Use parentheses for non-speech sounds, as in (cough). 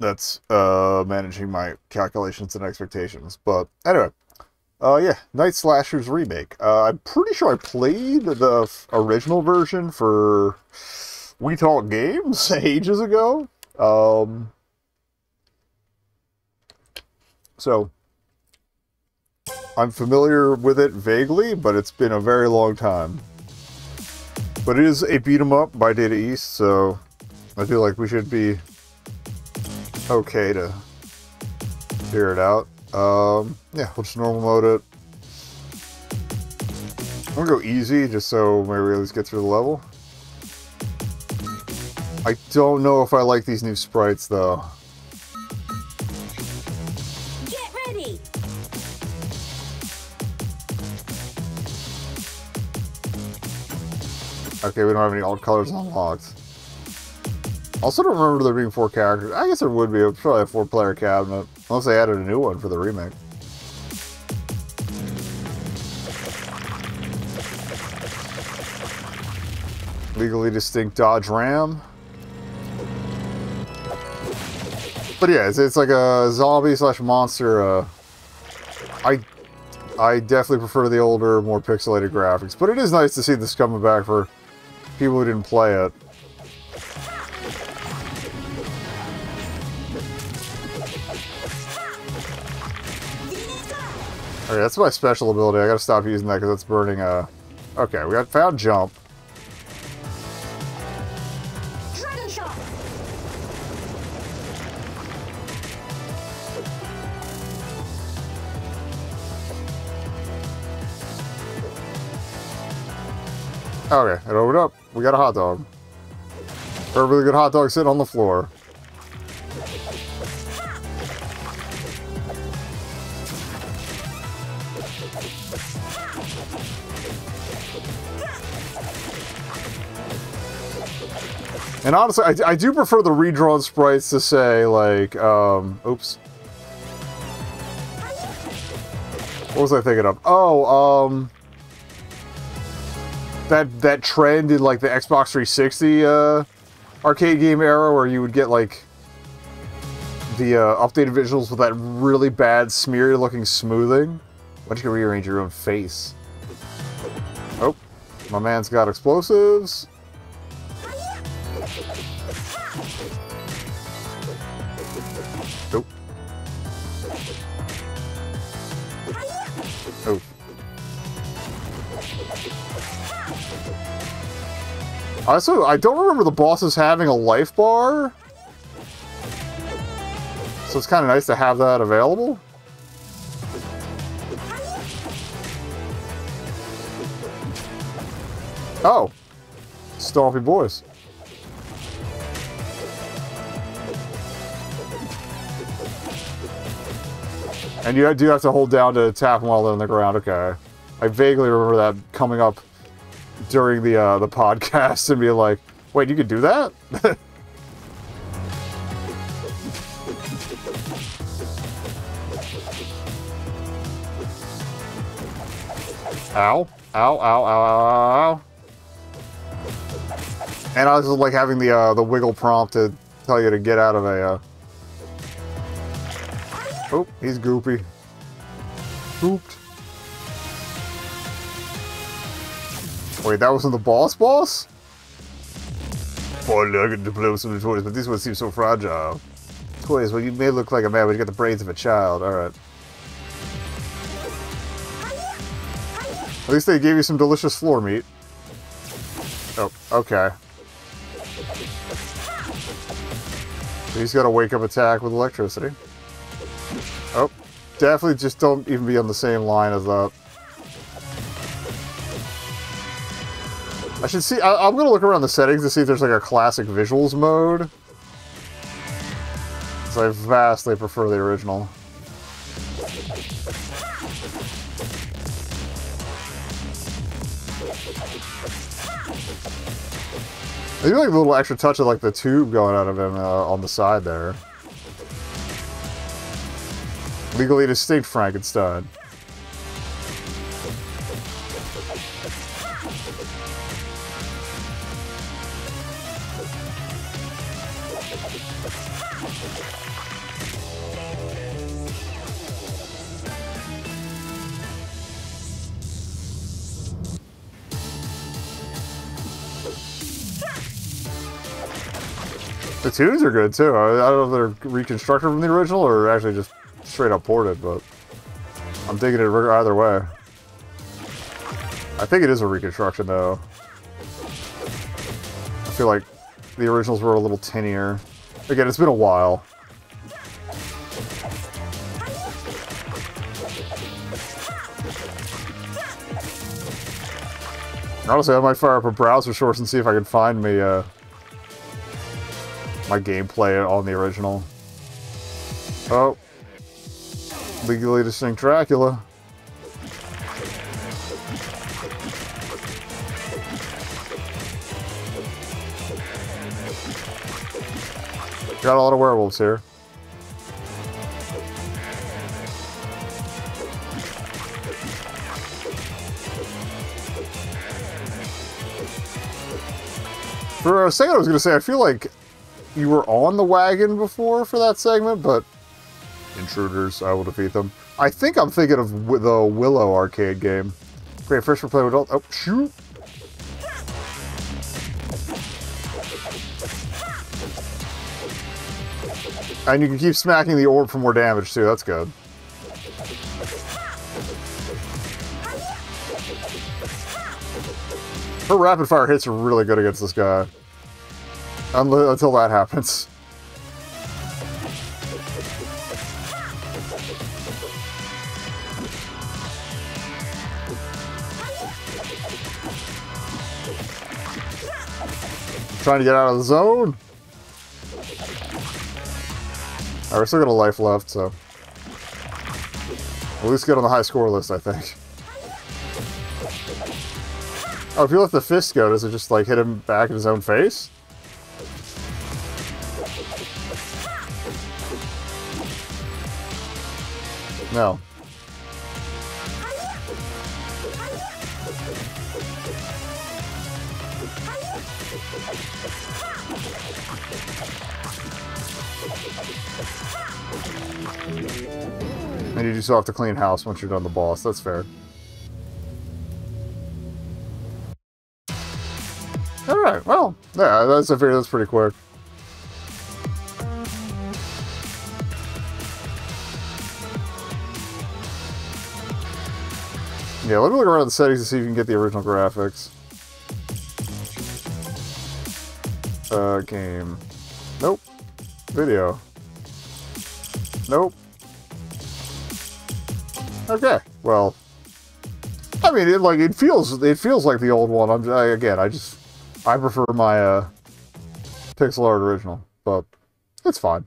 that's uh, managing my calculations and expectations. But anyway, uh, yeah, Night Slashers remake. Uh, I'm pretty sure I played the original version for We Talk Games (laughs) ages ago. Um, so I'm familiar with it vaguely, but it's been a very long time. But it is a beat 'em up by Data East, so I feel like we should be okay to figure it out. Um, yeah, we'll just normal mode it. I'm gonna go easy just so maybe we at least get through the level. I don't know if I like these new sprites though. Get ready! Okay, we don't have any alt colors unlocked. Also, don't remember there being four characters. I guess there would be. It's probably a four-player cabinet, unless they added a new one for the remake. Legally distinct Dodge Ram. But yeah, it's, it's like a zombie slash monster. Uh, I I definitely prefer the older, more pixelated graphics, but it is nice to see this coming back for people who didn't play it. Okay, that's my special ability. I gotta stop using that because it's burning uh Okay, we got found jump. Okay, it opened up. We got a hot dog. Perfectly good hot dog sitting on the floor. And honestly, I, I do prefer the redrawn sprites to say, like, um, oops. What was I thinking of? Oh, um, that that trend in like the Xbox 360 uh, arcade game era where you would get like the uh, updated visuals with that really bad smeary looking smoothing. Why don't you rearrange your own face? Oh, my man's got explosives. Nope. Oh. Also, I don't remember the bosses having a life bar. So it's kind of nice to have that available. Oh. Stompy boys. And you do have to hold down to tap them while they're on the ground. Okay. I vaguely remember that coming up during the uh, the (laughs) podcast and being like, "Wait, you could do that?" (laughs) ow! Ow! Ow! Ow! Ow! Ow! And I was like having the uh, the wiggle prompt to tell you to get out of a. Uh... Oh, he's goopy. Gooped. Wait, that wasn't the boss boss? Boy, I play with some of toys, but this one seems so fragile. Toys, well, you may look like a man, but you got the brains of a child. Alright. At least they gave you some delicious floor meat. Oh, okay. He's got a wake-up attack with electricity. Oh, definitely just don't even be on the same line as that. I should see. I, am gonna look around the settings to see if there's like a classic visuals mode. Because I vastly prefer the original. Maybe like a little extra touch of like the tube going out of him uh, on the side there. Legally distinct Frankenstein. The tunes are good too. I, I don't know if they're reconstructed from the original or actually just straight up ported, but I'm digging it either way. I think it is a reconstruction though. I feel like the originals were a little tinnier. Again, it's been a while. Honestly, I might fire up a browser source and see if I can find me uh, my gameplay on the original. Oh. Legally distinct Dracula. Got a lot of werewolves here. For a second, I was going to say, I feel like you were on the wagon before for that segment, but intruders, I will defeat them. I think I'm thinking of the Willow arcade game. Great first for play with adult. Oh, shoot! And you can keep smacking the orb for more damage too, that's good. Her rapid fire hits are really good against this guy. Until that happens. Trying to get out of the zone. Alright, we're still got a life left, so... At least get on the high score list, I think. Oh, if you let the fist go, does it just, like, hit him back in his own face? No. And you just have to clean house once you're done the boss. That's fair. Alright, well, yeah, that's a fair, that's pretty quick. Yeah, let me look around the settings to see if you can get the original graphics. Uh, game. Nope. Video. Nope. Okay, well, I mean, it like it feels it feels like the old one. I'm I, again, I just I prefer my uh, pixel art original, but it's fine.